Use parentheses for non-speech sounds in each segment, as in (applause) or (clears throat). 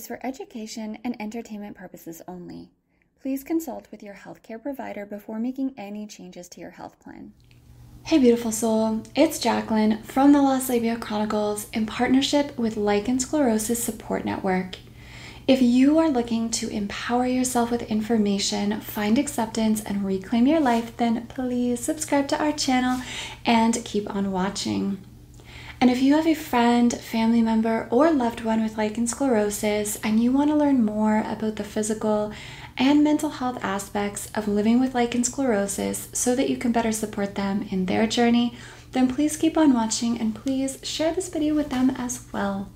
is for education and entertainment purposes only. Please consult with your healthcare provider before making any changes to your health plan. Hey, beautiful soul. It's Jacqueline from the Lost Labia Chronicles in partnership with Lichen Sclerosus Support Network. If you are looking to empower yourself with information, find acceptance, and reclaim your life, then please subscribe to our channel and keep on watching. And if you have a friend, family member, or loved one with lichen sclerosus and you want to learn more about the physical and mental health aspects of living with lichen sclerosus so that you can better support them in their journey, then please keep on watching and please share this video with them as well.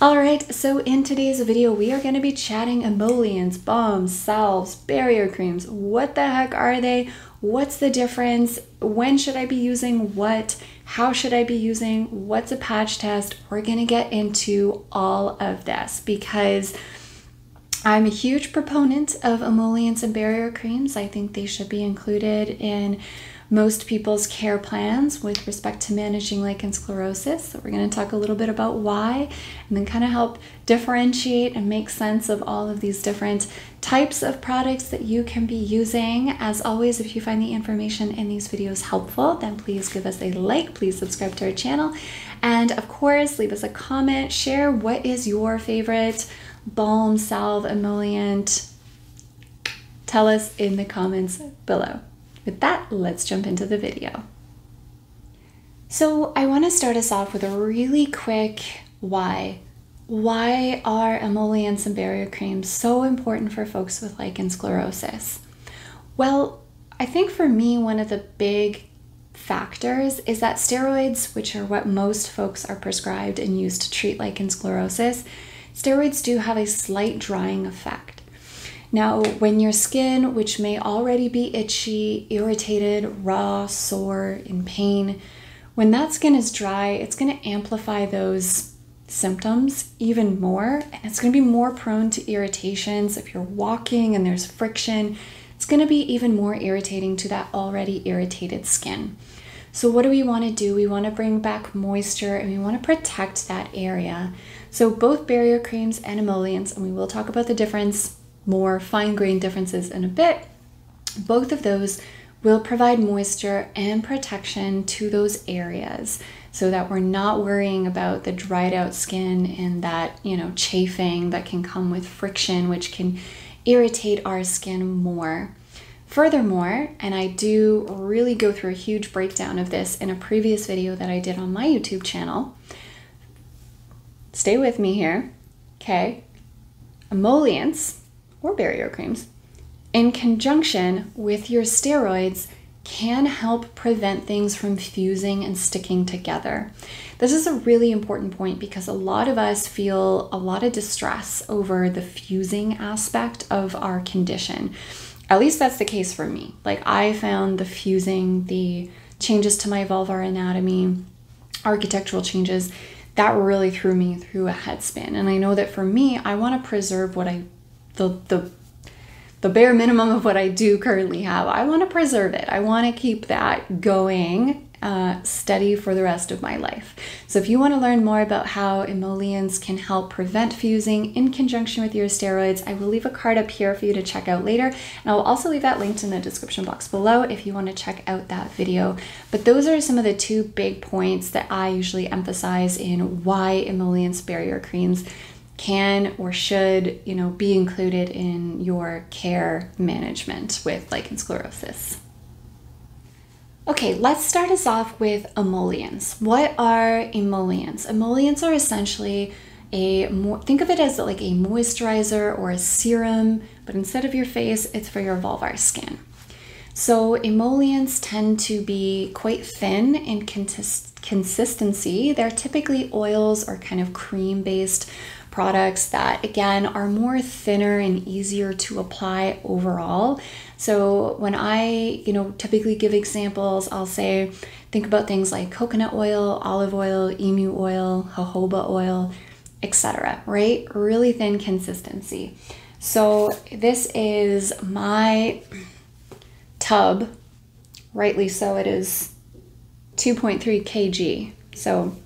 Alright, so in today's video, we are going to be chatting emollients, balms, salves, barrier creams. What the heck are they? What's the difference? When should I be using what? How should I be using? What's a patch test? We're going to get into all of this because I'm a huge proponent of emollients and barrier creams. I think they should be included in most people's care plans with respect to managing lichen sclerosus. So, we're going to talk a little bit about why and then kind of help differentiate and make sense of all of these different types of products that you can be using. As always, if you find the information in these videos helpful, then please give us a like, please subscribe to our channel, and of course, leave us a comment, share what is your favorite balm, salve, emollient. Tell us in the comments below. With that, let's jump into the video. So, I want to start us off with a really quick why. Why are emollients and barrier creams so important for folks with lichen sclerosus? Well, I think for me, one of the big factors is that steroids, which are what most folks are prescribed and used to treat lichen sclerosus, steroids do have a slight drying effect. Now, when your skin, which may already be itchy, irritated, raw, sore, in pain, when that skin is dry, it's going to amplify those symptoms even more, and it's going to be more prone to irritations. If you're walking and there's friction, it's going to be even more irritating to that already irritated skin. So, what do we want to do? We want to bring back moisture and we want to protect that area. So, both barrier creams and emollients, and we will talk about the difference more fine grained differences in a bit, both of those will provide moisture and protection to those areas so that we're not worrying about the dried out skin and that, you know, chafing that can come with friction, which can irritate our skin more. Furthermore, and I do really go through a huge breakdown of this in a previous video that I did on my YouTube channel. Stay with me here, okay? Emollients or barrier creams in conjunction with your steroids can help prevent things from fusing and sticking together. This is a really important point because a lot of us feel a lot of distress over the fusing aspect of our condition. At least that's the case for me. Like, I found the fusing, the changes to my vulvar anatomy, architectural changes, that really threw me through a headspin. And I know that for me, I want to preserve what I the the the bare minimum of what I do currently have. I want to preserve it. I want to keep that going uh, steady for the rest of my life. So, if you want to learn more about how emollients can help prevent fusing in conjunction with your steroids, I will leave a card up here for you to check out later. And I will also leave that linked in the description box below if you want to check out that video. But those are some of the two big points that I usually emphasize in why emollients barrier creams can or should, you know, be included in your care management with lichen sclerosus. Okay, let's start us off with emollients. What are emollients? Emollients are essentially a think of it as like a moisturizer or a serum, but instead of your face, it's for your vulvar skin. So emollients tend to be quite thin in consistency. They're typically oils or kind of cream-based products that again are more thinner and easier to apply overall. So when I, you know, typically give examples, I'll say think about things like coconut oil, olive oil, emu oil, jojoba oil, etc., right? Really thin consistency. So this is my tub, rightly so it is 2.3 kg. So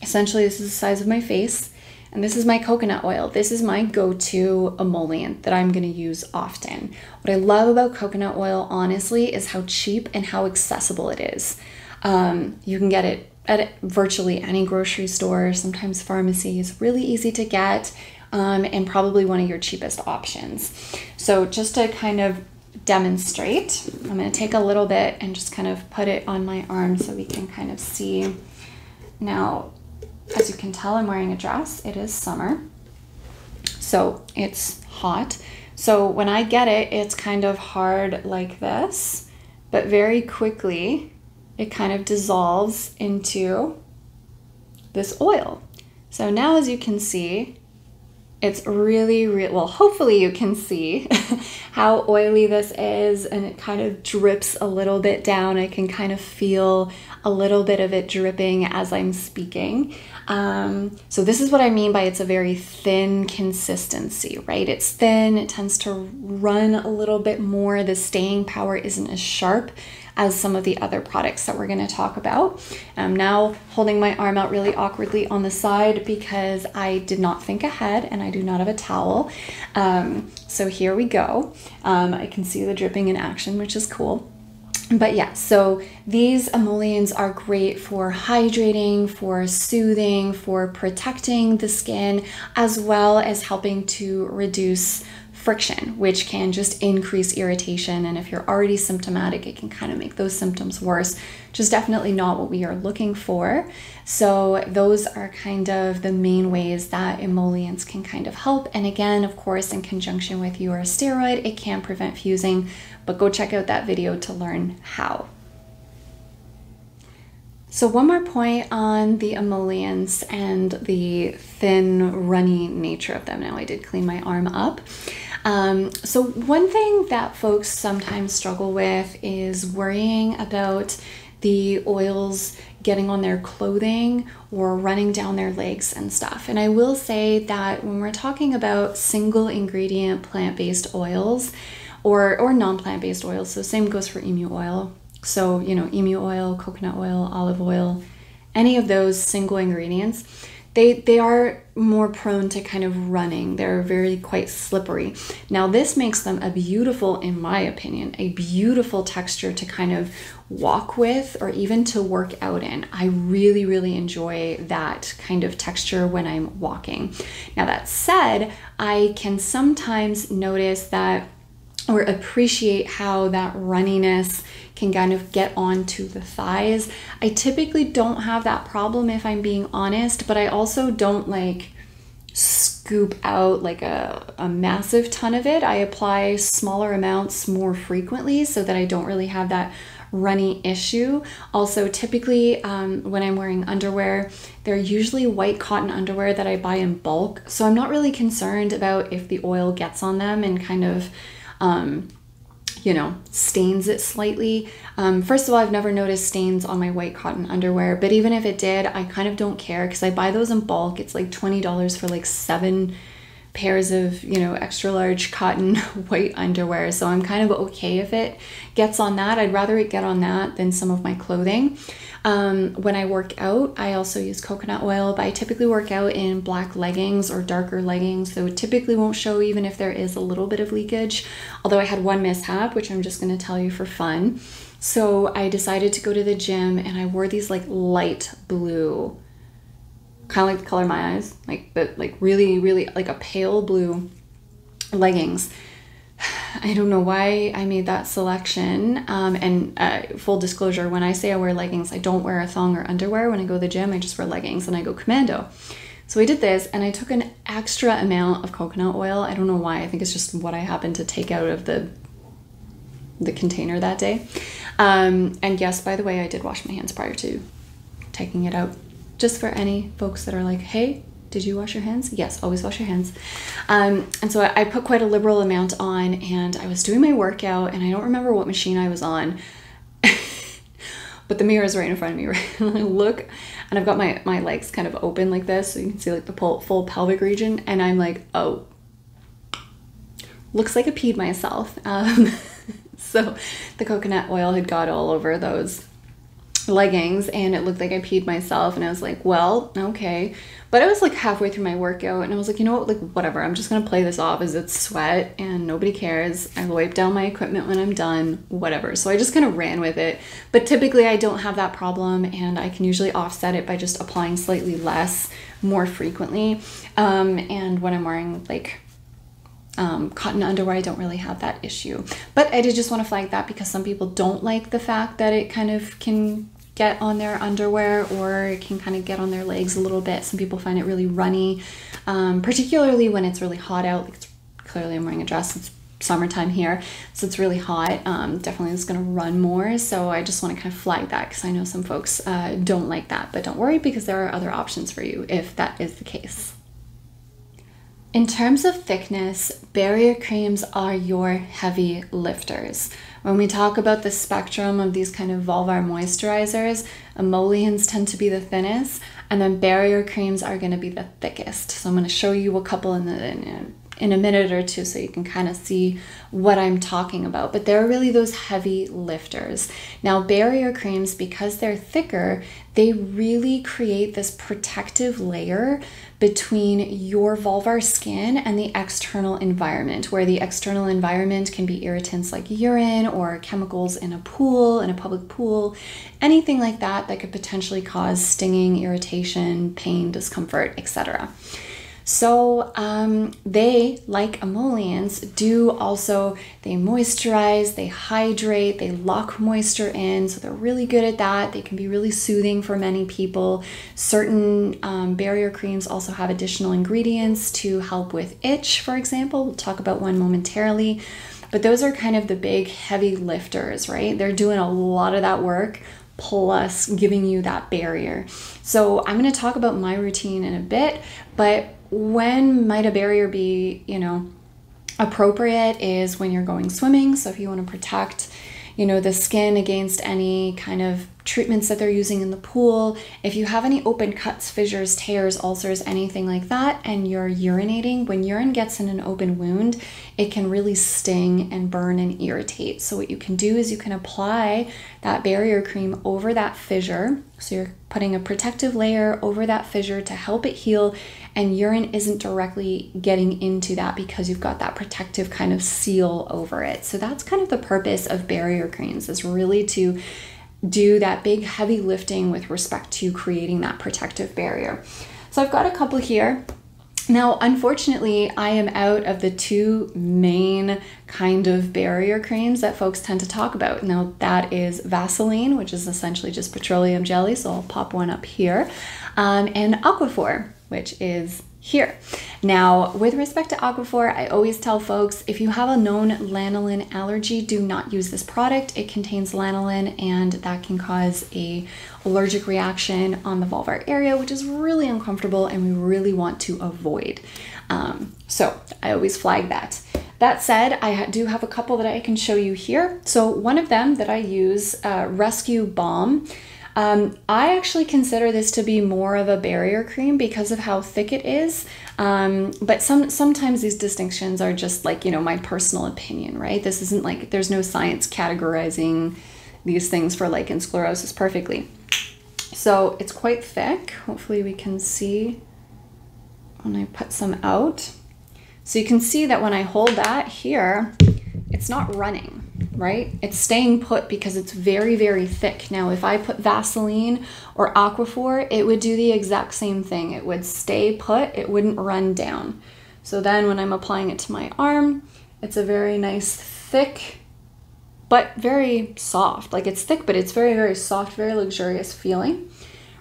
essentially this is the size of my face and this is my coconut oil. This is my go-to emollient that I'm going to use often. What I love about coconut oil, honestly, is how cheap and how accessible it is. Um, you can get it at virtually any grocery store, sometimes pharmacies. Really easy to get, um, and probably one of your cheapest options. So just to kind of demonstrate, I'm going to take a little bit and just kind of put it on my arm so we can kind of see. Now, as you can tell, I'm wearing a dress. It is summer, so it's hot. So when I get it, it's kind of hard like this, but very quickly it kind of dissolves into this oil. So now as you can see, it's really, really, well, hopefully you can see (laughs) how oily this is and it kind of drips a little bit down. I can kind of feel a little bit of it dripping as I'm speaking. Um, so this is what I mean by it's a very thin consistency, right? It's thin, it tends to run a little bit more. The staying power isn't as sharp as some of the other products that we're going to talk about. I'm now holding my arm out really awkwardly on the side because I did not think ahead and I do not have a towel. Um, so here we go. Um, I can see the dripping in action, which is cool but yeah, so these emollients are great for hydrating, for soothing, for protecting the skin, as well as helping to reduce friction, which can just increase irritation. And if you're already symptomatic, it can kind of make those symptoms worse, which is definitely not what we are looking for. So, those are kind of the main ways that emollients can kind of help. And again, of course, in conjunction with your steroid, it can prevent fusing, but go check out that video to learn how. So, one more point on the emollients and the thin, runny nature of them. Now, I did clean my arm up. Um, so, one thing that folks sometimes struggle with is worrying about the oils getting on their clothing or running down their legs and stuff. And I will say that when we're talking about single ingredient plant based oils or, or non plant based oils, so same goes for emu oil. So, you know, emu oil, coconut oil, olive oil, any of those single ingredients they they are more prone to kind of running. They're very quite slippery. Now this makes them a beautiful, in my opinion, a beautiful texture to kind of walk with or even to work out in. I really, really enjoy that kind of texture when I'm walking. Now that said, I can sometimes notice that or appreciate how that runniness can kind of get onto the thighs. I typically don't have that problem if I'm being honest, but I also don't like scoop out like a, a massive ton of it. I apply smaller amounts more frequently so that I don't really have that runny issue. Also, typically um, when I'm wearing underwear, they're usually white cotton underwear that I buy in bulk. So I'm not really concerned about if the oil gets on them and kind of um, you know, stains it slightly. Um, first of all, I've never noticed stains on my white cotton underwear, but even if it did, I kind of don't care because I buy those in bulk. It's like $20 for like seven pairs of, you know, extra large cotton (laughs) white underwear. So I'm kind of okay if it gets on that. I'd rather it get on that than some of my clothing. Um, when I work out, I also use coconut oil, but I typically work out in black leggings or darker leggings, so it typically won't show even if there is a little bit of leakage. Although I had one mishap, which I'm just going to tell you for fun. So I decided to go to the gym and I wore these like light blue, kind of like the color of my eyes, like but like really, really like a pale blue leggings (sighs) I don't know why I made that selection. Um, and uh, full disclosure, when I say I wear leggings, I don't wear a thong or underwear. When I go to the gym, I just wear leggings and I go commando. So I did this and I took an extra amount of coconut oil. I don't know why. I think it's just what I happened to take out of the the container that day. Um, and yes, by the way, I did wash my hands prior to taking it out. Just for any folks that are like, hey, did you wash your hands? Yes, always wash your hands. Um, and so I, I put quite a liberal amount on, and I was doing my workout, and I don't remember what machine I was on, (laughs) but the mirror is right in front of me. (laughs) Right? and I look, and I've got my my legs kind of open like this, so you can see like the full, full pelvic region, and I'm like, oh, looks like I peed myself. (laughs) Um, so the coconut oil had got all over those leggings and it looked like I peed myself and I was like, well, okay. But I was like halfway through my workout and I was like, you know what, like whatever, I'm just gonna play this off as it's sweat and nobody cares. I wipe down my equipment when I'm done, whatever. So I just kind of ran with it. But typically I don't have that problem and I can usually offset it by just applying slightly less more frequently. Um, and when I'm wearing like um, cotton underwear, I don't really have that issue. But I did just want to flag that because some people don't like the fact that it kind of can get on their underwear or it can kind of get on their legs a little bit. Some people find it really runny, um, particularly when it's really hot out. Like clearly, I'm wearing a dress. It's summertime here, so it's really hot. Um, definitely it's going to run more. So I just want to kind of flag that because I know some folks uh, don't like that. But don't worry because there are other options for you if that is the case. In terms of thickness, barrier creams are your heavy lifters. When we talk about the spectrum of these kind of vulvar moisturizers, emollients tend to be the thinnest, and then barrier creams are going to be the thickest. So I'm going to show you a couple in the in, in a minute or two so you can kind of see what I'm talking about. But they're really those heavy lifters. Now, barrier creams, because they're thicker, they really create this protective layer between your vulvar skin and the external environment, where the external environment can be irritants like urine or chemicals in a pool, in a public pool, anything like that that could potentially cause stinging, irritation, pain, discomfort, etc. So um, they, like emollients, do also they moisturize, they hydrate, they lock moisture in. So they're really good at that. They can be really soothing for many people. Certain um, barrier creams also have additional ingredients to help with itch, for example. We'll talk about one momentarily. But those are kind of the big heavy lifters, right? They're doing a lot of that work plus giving you that barrier. So I'm going to talk about my routine in a bit, but when might a barrier be, you know, appropriate is when you're going swimming. So if you want to protect, you know, the skin against any kind of treatments that they're using in the pool, if you have any open cuts, fissures, tears, ulcers, anything like that, and you're urinating, when urine gets in an open wound, it can really sting and burn and irritate. So, what you can do is you can apply that barrier cream over that fissure. So, you're putting a protective layer over that fissure to help it heal, and urine isn't directly getting into that because you've got that protective kind of seal over it. So, that's kind of the purpose of barrier creams, is really to do that big heavy lifting with respect to creating that protective barrier. So I've got a couple here. Now, unfortunately, I am out of the two main kind of barrier creams that folks tend to talk about. Now, that is Vaseline, which is essentially just petroleum jelly, so I'll pop one up here, um, and Aquaphor, which is here. Now, with respect to Aquaphor, I always tell folks if you have a known lanolin allergy, do not use this product. It contains lanolin and that can cause a allergic reaction on the vulvar area, which is really uncomfortable and we really want to avoid. Um, so I always flag that. That said, I do have a couple that I can show you here. So one of them that I use, uh, Rescue Balm. Um, I actually consider this to be more of a barrier cream because of how thick it is. Um, but some sometimes these distinctions are just like you know my personal opinion, right? This isn't like there's no science categorizing these things for lichen sclerosus perfectly. So it's quite thick. Hopefully we can see when I put some out. So you can see that when I hold that here, it's not running right? It's staying put because it's very, very thick. Now, if I put Vaseline or Aquaphor, it would do the exact same thing. It would stay put, it wouldn't run down. So then when I'm applying it to my arm, it's a very nice, thick, but very soft. Like it's thick, but it's very, very soft, very luxurious feeling,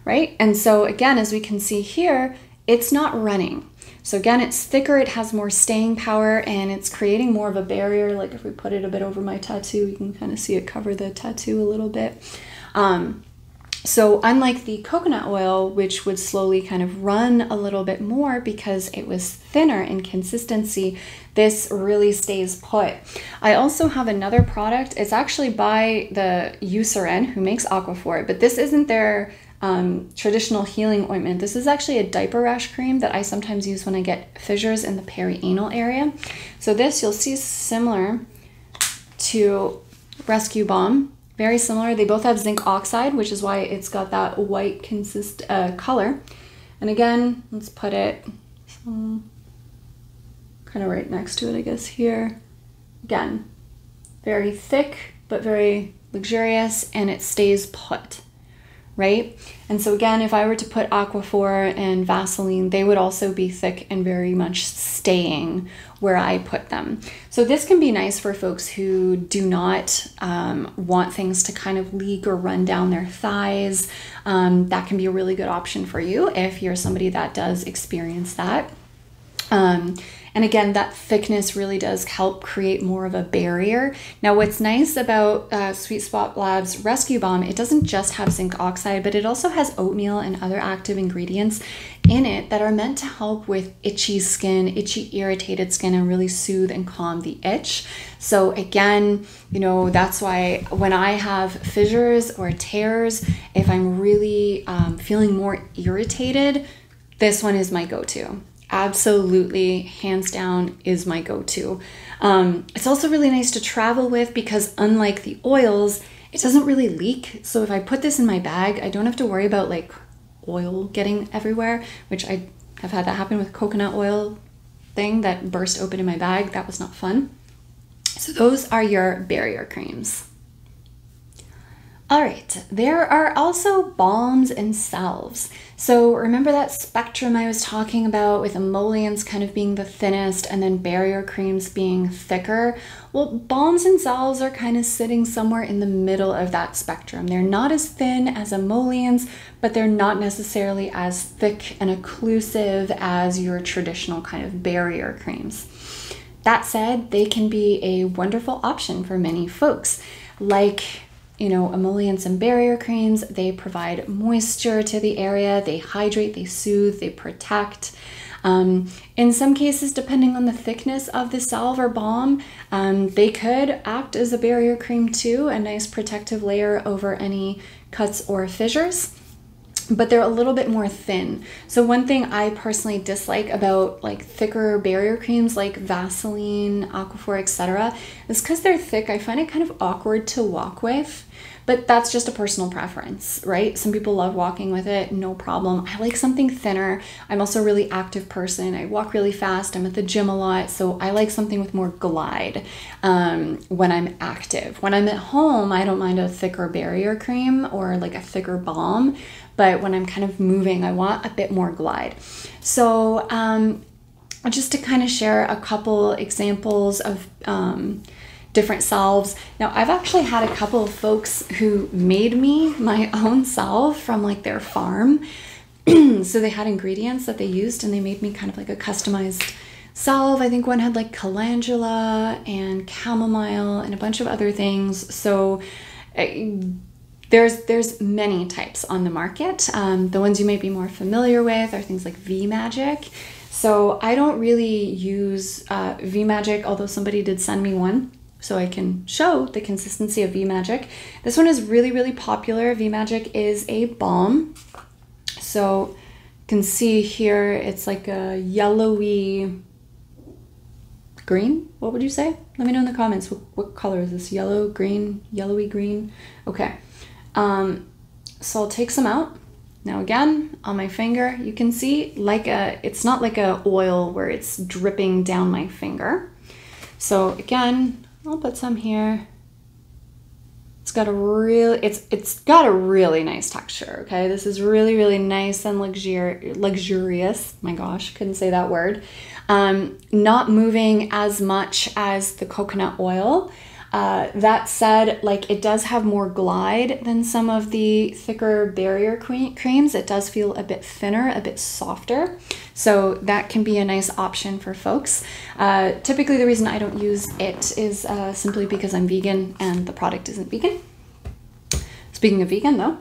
right? And so again, as we can see here, it's not running. So again, it's thicker, it has more staying power, and it's creating more of a barrier. Like if we put it a bit over my tattoo, you can kind of see it cover the tattoo a little bit. Um, so unlike the coconut oil, which would slowly kind of run a little bit more because it was thinner in consistency, this really stays put. I also have another product. It's actually by the Eucerin who makes Aquaphor, but this isn't their um, traditional healing ointment. This is actually a diaper rash cream that I sometimes use when I get fissures in the perianal area. So this you'll see similar to Rescue Balm. very similar. They both have zinc oxide, which is why it's got that white consist uh, color. And again, let's put it kind of right next to it, I guess, here. Again, very thick, but very luxurious, and it stays put right? And so again, if I were to put Aquaphor and Vaseline, they would also be thick and very much staying where I put them. So this can be nice for folks who do not um, want things to kind of leak or run down their thighs. Um, that can be a really good option for you if you're somebody that does experience that. Um, and again, that thickness really does help create more of a barrier. Now, what's nice about uh, Sweet Spot Labs Rescue Balm, it doesn't just have zinc oxide, but it also has oatmeal and other active ingredients in it that are meant to help with itchy skin, itchy, irritated skin, and really soothe and calm the itch. So, again, you know, that's why when I have fissures or tears, if I'm really um, feeling more irritated, this one is my go to absolutely hands down is my go-to. Um, it's also really nice to travel with because unlike the oils it doesn't really leak. So if i put this in my bag i don't have to worry about like oil getting everywhere which i have had that happen with coconut oil thing that burst open in my bag. That was not fun. So those are your barrier creams all right, there are also balms and salves. So remember that spectrum I was talking about with emollients kind of being the thinnest and then barrier creams being thicker? Well, balms and salves are kind of sitting somewhere in the middle of that spectrum. They're not as thin as emollients, but they're not necessarily as thick and occlusive as your traditional kind of barrier creams. That said, they can be a wonderful option for many folks. Like you know, emollients and barrier creams, they provide moisture to the area, they hydrate, they soothe, they protect. Um, in some cases, depending on the thickness of the salve or balm, um, they could act as a barrier cream too, a nice protective layer over any cuts or fissures but they're a little bit more thin. So one thing I personally dislike about like thicker barrier creams like Vaseline, Aquaphor, etc. is because they're thick, I find it kind of awkward to walk with. But that's just a personal preference, right? Some people love walking with it, no problem. I like something thinner. I'm also a really active person. I walk really fast. I'm at the gym a lot, so I like something with more glide um, when I'm active. When I'm at home, I don't mind a thicker barrier cream or like a thicker balm but when I'm kind of moving, I want a bit more glide. So, um, just to kind of share a couple examples of um, different salves. Now, I've actually had a couple of folks who made me my (laughs) own salve from like their farm. (clears throat) so they had ingredients that they used and they made me kind of like a customized salve. I think one had like calendula and chamomile and a bunch of other things. So there's there's many types on the market. Um, the ones you may be more familiar with are things like Vmagic. So I don't really use uh, Vmagic, although somebody did send me one so I can show the consistency of Vmagic. This one is really, really popular. Vmagic is a balm. So you can see here it's like a yellowy green. What would you say? Let me know in the comments. What, what color is this? Yellow, green, yellowy green? Okay. Um, so I'll take some out. Now again, on my finger, you can see like a, it's not like a oil where it's dripping down my finger. So again, I'll put some here. It's got a real, it's it's got a really nice texture. Okay, this is really really nice and luxur luxurious. My gosh, couldn't say that word. Um, not moving as much as the coconut oil. Uh, that said, like it does have more glide than some of the thicker barrier creams. It does feel a bit thinner, a bit softer. So that can be a nice option for folks. Uh, typically, the reason I don't use it is uh, simply because I'm vegan and the product isn't vegan. Speaking of vegan, though,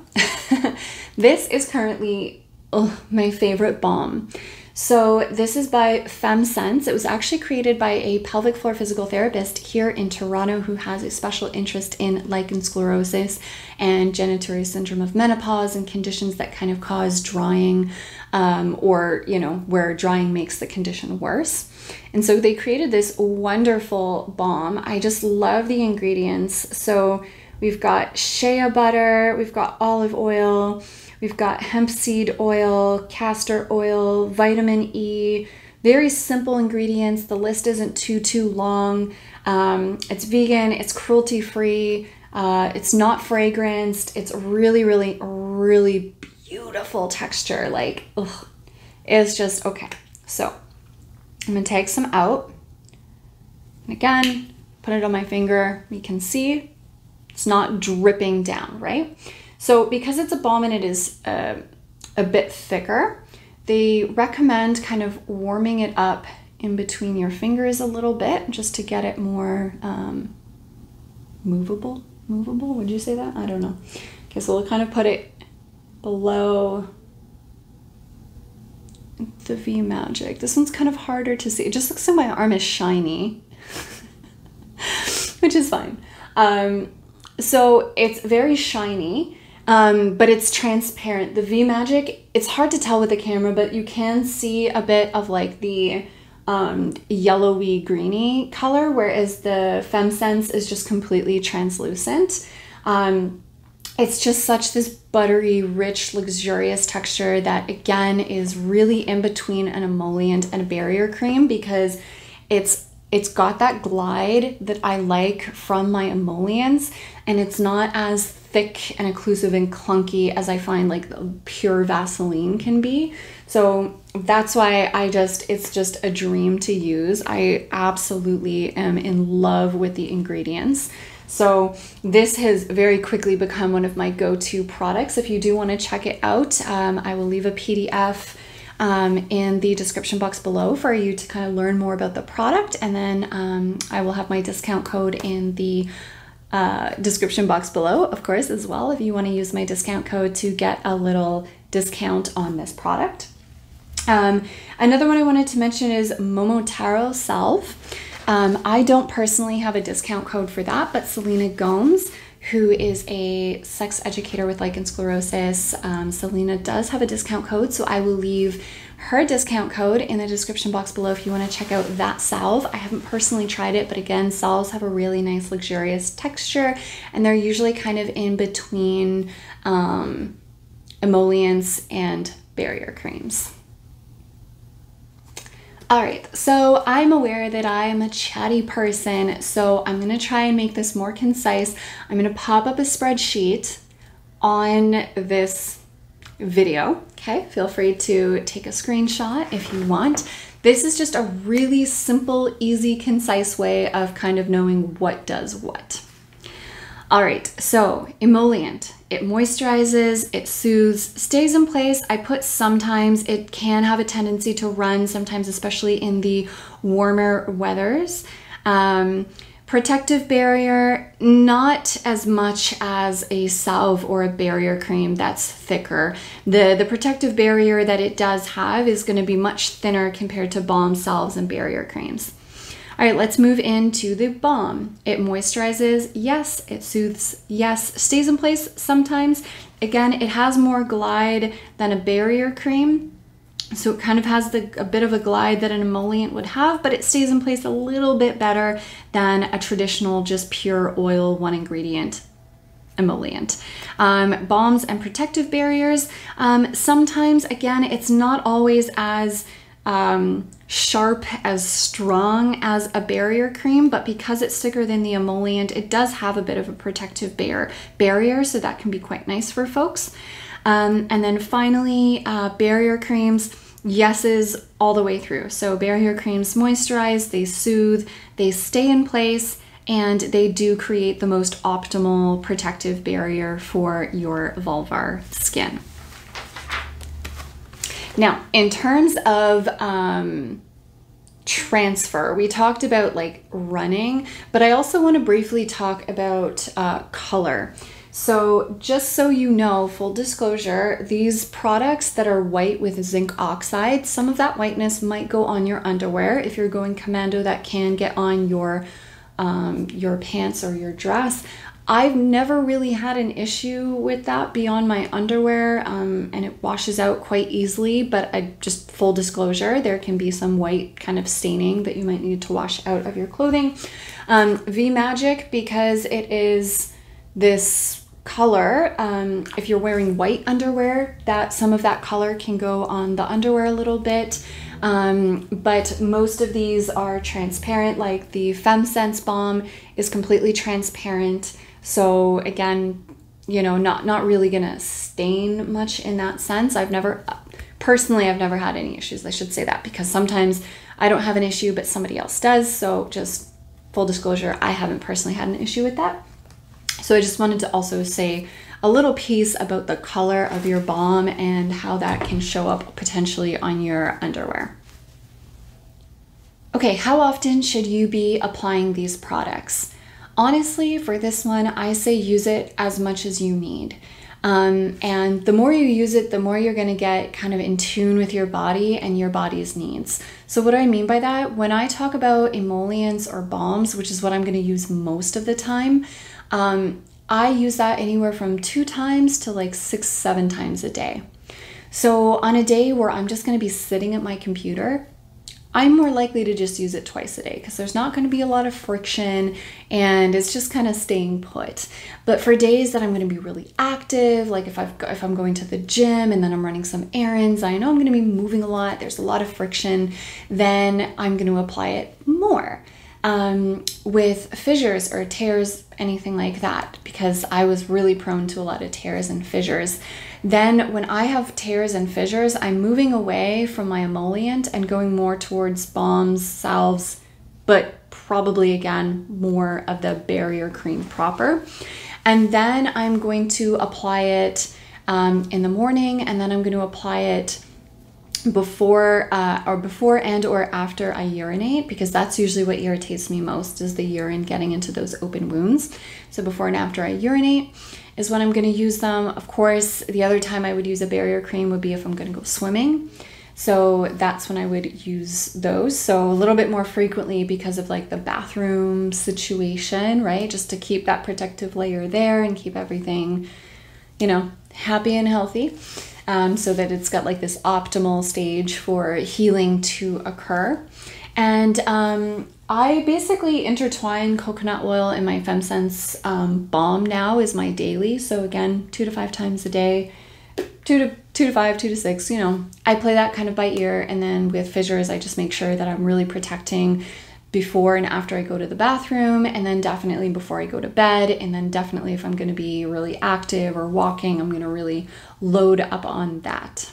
(laughs) this is currently oh, my favorite balm. So this is by FemSense. It was actually created by a pelvic floor physical therapist here in Toronto who has a special interest in lichen sclerosus and genitourinary syndrome of menopause and conditions that kind of cause drying um, or, you know, where drying makes the condition worse. And so they created this wonderful balm. I just love the ingredients. So we've got shea butter, we've got olive oil, we've got hemp seed oil, castor oil, vitamin E. Very simple ingredients. The list isn't too, too long. Um, it's vegan, it's cruelty free, uh, it's not fragranced. It's really, really, really beautiful texture. Like, ugh, it's just okay. So I'm gonna take some out. And again, put it on my finger. You can see it's not dripping down, right? So because it's a balm and it is uh, a bit thicker, they recommend kind of warming it up in between your fingers a little bit just to get it more um, movable. Movable? Would you say that? I don't know. Okay, so we'll kind of put it below the Vmagic. This one's kind of harder to see. It just looks like my arm is shiny, (laughs) which is fine. Um, so it's very shiny, um, but it's transparent. The Vmagic, it's hard to tell with the camera, but you can see a bit of like the um, yellowy greeny color, whereas the FemSense is just completely translucent. Um, it's just such this buttery, rich, luxurious texture that again is really in between an emollient and a barrier cream because it's it's got that glide that I like from my emollients and it's not as thick and occlusive and clunky as I find like pure Vaseline can be. So that's why I just, it's just a dream to use. I absolutely am in love with the ingredients. So this has very quickly become one of my go-to products. If you do want to check it out, um, I will leave a PDF um, in the description box below for you to kind of learn more about the product. And then um, I will have my discount code in the uh, description box below, of course, as well, if you want to use my discount code to get a little discount on this product. Um, another one I wanted to mention is Momotaro Salve. Um, I don't personally have a discount code for that, but Celina Gomes, who is a sex educator with lichen sclerosus, um, Celina does have a discount code, so I will leave her discount code in the description box below if you want to check out that salve. I haven't personally tried it, but again, salves have a really nice, luxurious texture, and they're usually kind of in between um, emollients and barrier creams. All right, so I'm aware that I am a chatty person, so I'm gonna try and make this more concise. I'm gonna pop up a spreadsheet on this video, okay? Feel free to take a screenshot if you want. This is just a really simple, easy, concise way of kind of knowing what does what. All right, so emollient. It moisturizes, it soothes, stays in place. I put sometimes it can have a tendency to run, sometimes especially in the warmer weathers. Um, protective barrier, not as much as a salve or a barrier cream that's thicker. The, the protective barrier that it does have is gonna be much thinner compared to balm salves and barrier creams. All right, let's move into the balm. It moisturizes, yes. It soothes, yes. Stays in place sometimes. Again, it has more glide than a barrier cream. So it kind of has the, a bit of a glide that an emollient would have, but it stays in place a little bit better than a traditional just pure oil one ingredient emollient. Um, balms and protective barriers, um, sometimes, again, it's not always as um, sharp, as strong as a barrier cream, but because it's thicker than the emollient, it does have a bit of a protective bar barrier, so that can be quite nice for folks. Um, and then finally, uh, barrier creams, yeses all the way through. So barrier creams moisturize, they soothe, they stay in place, and they do create the most optimal protective barrier for your vulvar skin. Now, in terms of um, transfer, we talked about like running, but I also want to briefly talk about uh, color. So, just so you know, full disclosure, these products that are white with zinc oxide, some of that whiteness might go on your underwear. If you're going commando, that can get on your um, your pants or your dress. I've never really had an issue with that beyond my underwear, um, and it washes out quite easily. But I just full disclosure, there can be some white kind of staining that you might need to wash out of your clothing. Um, Vmagic because it is this color. Um, if you're wearing white underwear, that some of that color can go on the underwear a little bit. Um, but most of these are transparent, like the FemSense Balm is completely transparent. So again, you know, not not really gonna stain much in that sense. I've never personally I've never had any issues. I should say that because sometimes I don't have an issue, but somebody else does. So just full disclosure, I haven't personally had an issue with that. So I just wanted to also say a little piece about the color of your balm and how that can show up potentially on your underwear. Okay, how often should you be applying these products? Honestly, for this one, I say use it as much as you need. Um, and the more you use it, the more you're going to get kind of in tune with your body and your body's needs. So, what do I mean by that? When I talk about emollients or balms, which is what I'm going to use most of the time, um, I use that anywhere from two times to like six, seven times a day. So, on a day where I'm just going to be sitting at my computer, I'm more likely to just use it twice a day because there's not going to be a lot of friction and it's just kind of staying put. But for days that I'm going to be really active, like if I've if I'm going to the gym and then I'm running some errands, I know I'm going to be moving a lot, there's a lot of friction, then I'm going to apply it more. Um, with fissures or tears, anything like that, because I was really prone to a lot of tears and fissures. Then, when I have tears and fissures, I'm moving away from my emollient and going more towards balms, salves, but probably again more of the barrier cream proper. And then I'm going to apply it um, in the morning, and then I'm going to apply it before uh, or before and or after I urinate because that's usually what irritates me most is the urine getting into those open wounds. So before and after I urinate is when I'm going to use them. Of course, the other time I would use a barrier cream would be if I'm going to go swimming. So that's when I would use those. So a little bit more frequently because of like the bathroom situation, right? Just to keep that protective layer there and keep everything, you know, happy and healthy um, so that it's got like this optimal stage for healing to occur. And um, I basically intertwine coconut oil in my FemSense um, balm now is my daily. So again, two to five times a day, two to two to five, two to six. You know, I play that kind of by ear, and then with fissures, I just make sure that I'm really protecting before and after I go to the bathroom, and then definitely before I go to bed, and then definitely if I'm going to be really active or walking, I'm going to really load up on that.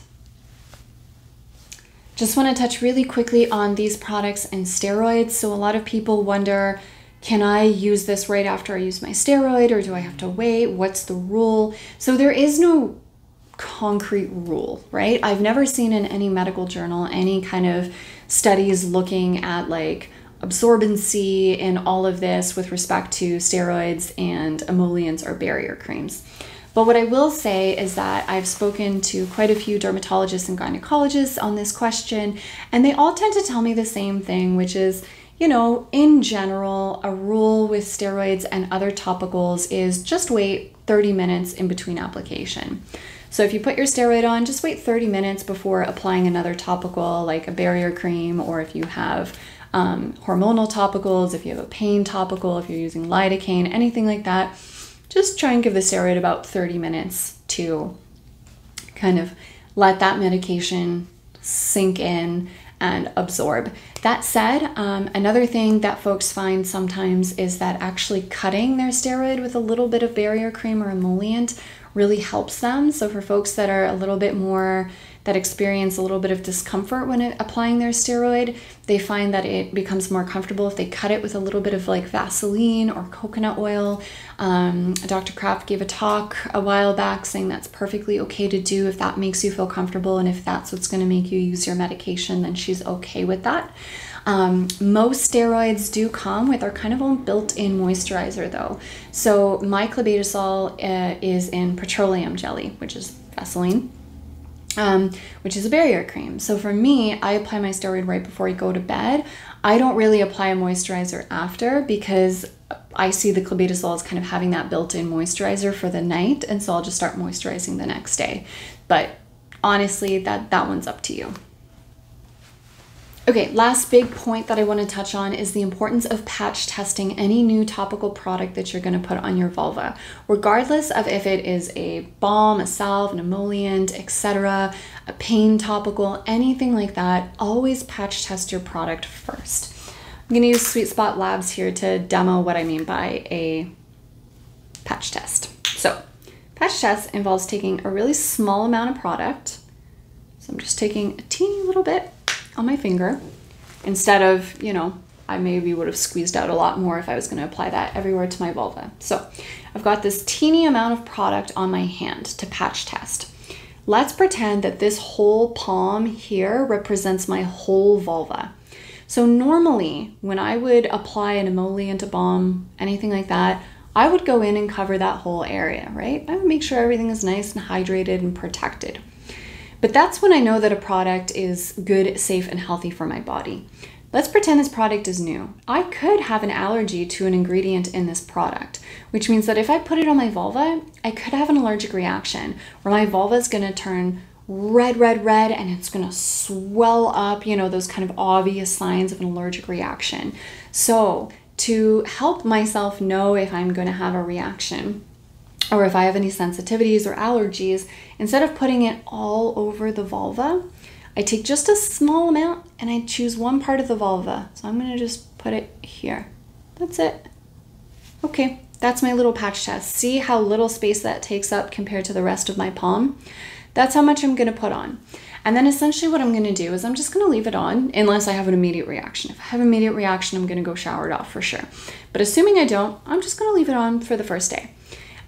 Just want to touch really quickly on these products and steroids. So, a lot of people wonder can I use this right after I use my steroid, or do I have to wait? What's the rule? So, there is no concrete rule, right? I've never seen in any medical journal any kind of studies looking at like absorbency in all of this with respect to steroids and emollients or barrier creams. But what I will say is that I've spoken to quite a few dermatologists and gynecologists on this question, and they all tend to tell me the same thing, which is, you know, in general, a rule with steroids and other topicals is just wait 30 minutes in between application. So if you put your steroid on, just wait 30 minutes before applying another topical like a barrier cream, or if you have um, hormonal topicals, if you have a pain topical, if you're using lidocaine, anything like that, just try and give the steroid about 30 minutes to kind of let that medication sink in and absorb. That said, um, another thing that folks find sometimes is that actually cutting their steroid with a little bit of barrier cream or emollient really helps them. So, for folks that are a little bit more that experience a little bit of discomfort when applying their steroid, they find that it becomes more comfortable if they cut it with a little bit of like Vaseline or coconut oil. Um, Dr. Krapf gave a talk a while back saying that's perfectly okay to do if that makes you feel comfortable and if that's what's going to make you use your medication, then she's okay with that. Um, most steroids do come with our kind of own built-in moisturizer though. So my clobetasol uh, is in petroleum jelly, which is Vaseline um, which is a barrier cream. So for me, I apply my steroid right before I go to bed. I don't really apply a moisturizer after because I see the clobetasol as kind of having that built-in moisturizer for the night, and so I'll just start moisturizing the next day. But honestly, that that one's up to you. Okay, last big point that I want to touch on is the importance of patch testing any new topical product that you're going to put on your vulva, regardless of if it is a balm, a salve, an emollient, etc., a pain topical, anything like that. Always patch test your product first. I'm going to use Sweet Spot Labs here to demo what I mean by a patch test. So, patch test involves taking a really small amount of product. So I'm just taking a teeny little bit on my finger instead of, you know, I maybe would have squeezed out a lot more if I was going to apply that everywhere to my vulva. So I've got this teeny amount of product on my hand to patch test. Let's pretend that this whole palm here represents my whole vulva. So normally when I would apply an emollient, a balm, anything like that, I would go in and cover that whole area, right? I would make sure everything is nice and hydrated and protected. But that's when I know that a product is good, safe, and healthy for my body. Let's pretend this product is new. I could have an allergy to an ingredient in this product, which means that if I put it on my vulva, I could have an allergic reaction where my vulva is going to turn red, red, red, and it's going to swell up, you know, those kind of obvious signs of an allergic reaction. So, to help myself know if I'm going to have a reaction, or if I have any sensitivities or allergies, instead of putting it all over the vulva, I take just a small amount and I choose one part of the vulva. So I'm to just put it here. That's it. Okay, that's my little patch test. See how little space that takes up compared to the rest of my palm? That's how much I'm to put on. And then essentially what I'm to do is I'm just to leave it on unless I have an immediate reaction. If I have an immediate reaction, I'm to go shower it off for sure. But assuming I don't, I'm just to leave it on for the first day.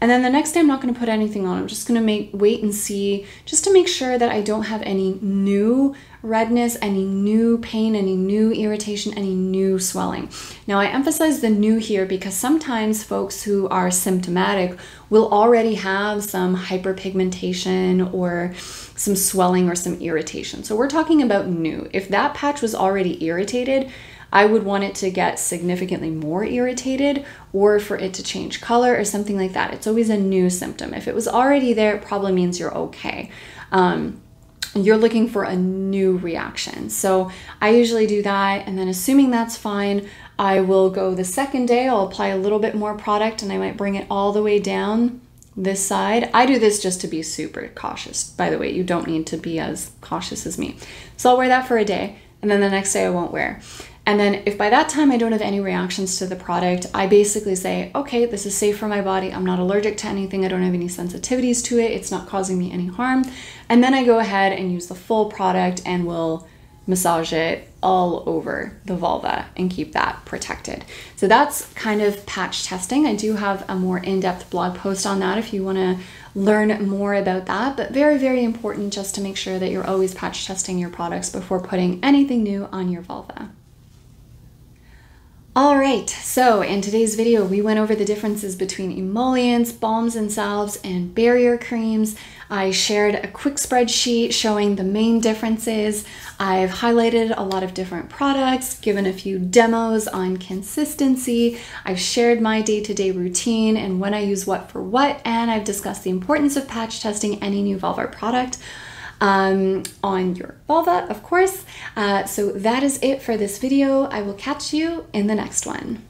And then the next day I'm not going to put anything on. I'm just going to make wait and see just to make sure that I don't have any new redness, any new pain, any new irritation, any new swelling. Now I emphasize the new here because sometimes folks who are symptomatic will already have some hyperpigmentation or some swelling or some irritation. So we're talking about new. If that patch was already irritated, I would want it to get significantly more irritated or for it to change color or something like that. It's always a new symptom. If it was already there, it probably means you're okay. Um, you're looking for a new reaction. So I usually do that, and then assuming that's fine, I will go the second day, I'll apply a little bit more product and I might bring it all the way down this side. I do this just to be super cautious. By the way, you don't need to be as cautious as me. So I'll wear that for a day, and then the next day I won't wear. And then if by that time I don't have any reactions to the product, I basically say, okay, this is safe for my body. I'm not allergic to anything. I don't have any sensitivities to it. It's not causing me any harm. And then I go ahead and use the full product and will massage it all over the vulva and keep that protected. So that's kind of patch testing. I do have a more in-depth blog post on that if you want to learn more about that, but very, very important just to make sure that you're always patch testing your products before putting anything new on your vulva. All right, so in today's video, we went over the differences between emollients, balms and salves, and barrier creams. I shared a quick spreadsheet showing the main differences. I've highlighted a lot of different products, given a few demos on consistency. I've shared my day-to-day -day routine and when I use what for what, and I've discussed the importance of patch testing any new Vulvar product um, on your vulva, of course. Uh, so that is it for this video. I will catch you in the next one.